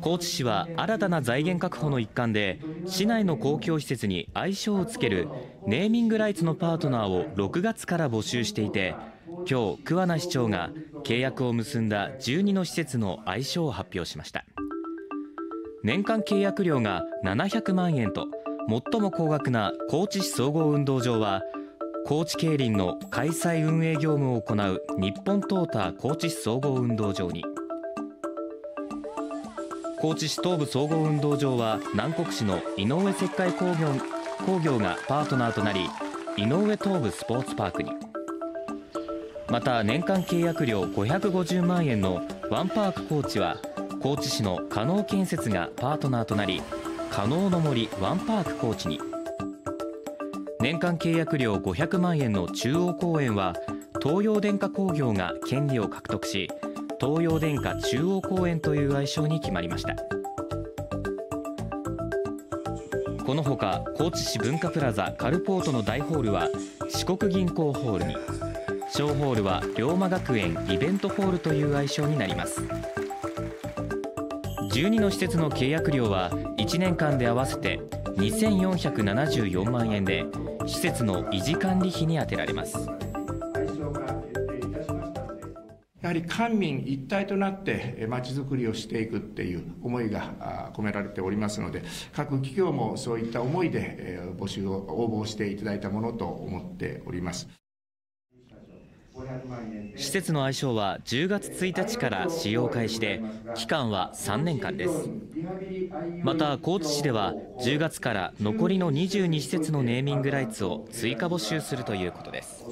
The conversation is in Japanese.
高知市は新たな財源確保の一環で市内の公共施設に愛称をつけるネーミングライツのパートナーを6月から募集していて今日桑名市長が契約を結んだ12の施設の愛称を発表しました。年間契約料が700万円と最も高額な高知市総合運動場は高知競輪の開催運営業務を行う日本トータ高知市総合運動場に。高知市東部総合運動場は南国市の井上石灰工業工業がパートナーとなり井上東部スポーツパークに。また年間契約料550万円のワンパーク高知は高知市の加納建設がパートナーとなり加納の森ワンパーク高知に。年間契約料500万円の中央公園は東洋電化工業が権利を獲得し東洋電化中央公園という愛称に決まりました。このほか高知市文化プラザカルポートの大ホールは四国銀行ホールに小ホールは龍馬学園イベントホールという愛称になります。12の施設の契約料は1年間で合わせて2474万円で施設の維持管理費に充てられます。やはり官民一体となってまちづくりをしていくっていう思いが込められておりますので各企業もそういった思いで募集を応募していただいたものと思っております。施設の愛称は10月1日から使用開始で期間は3年間です。また高知市では10月から残りの22施設のネーミングライツを追加募集するということです。